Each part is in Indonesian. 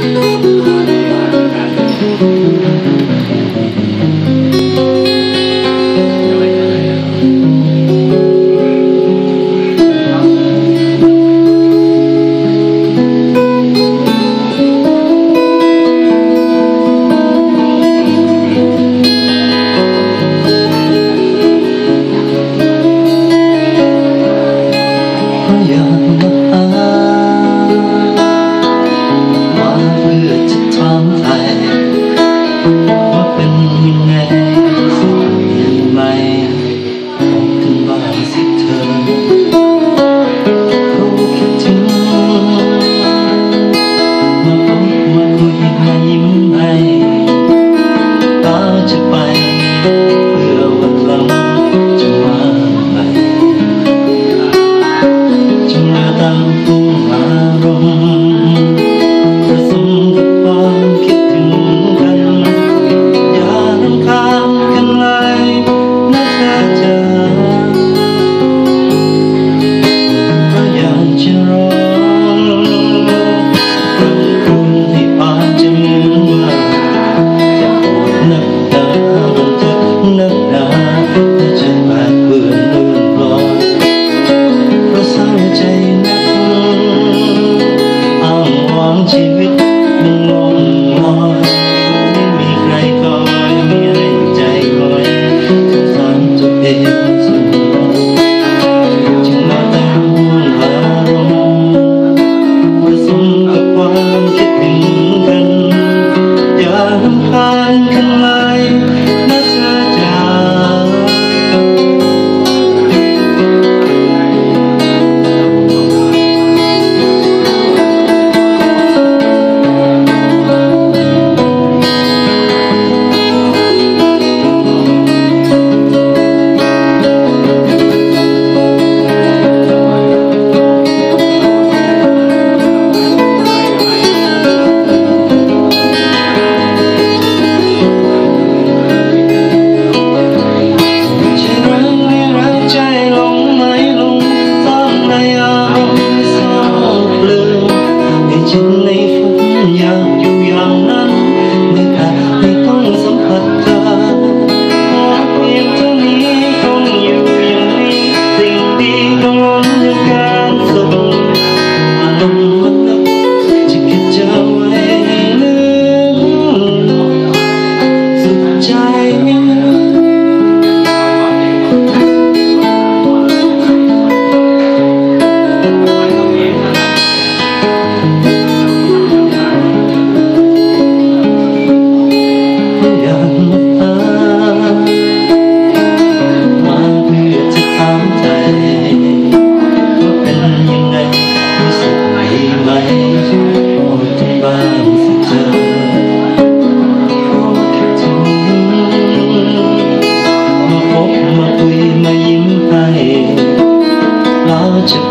Música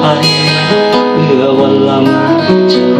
ไปเพื่อวันลำจะ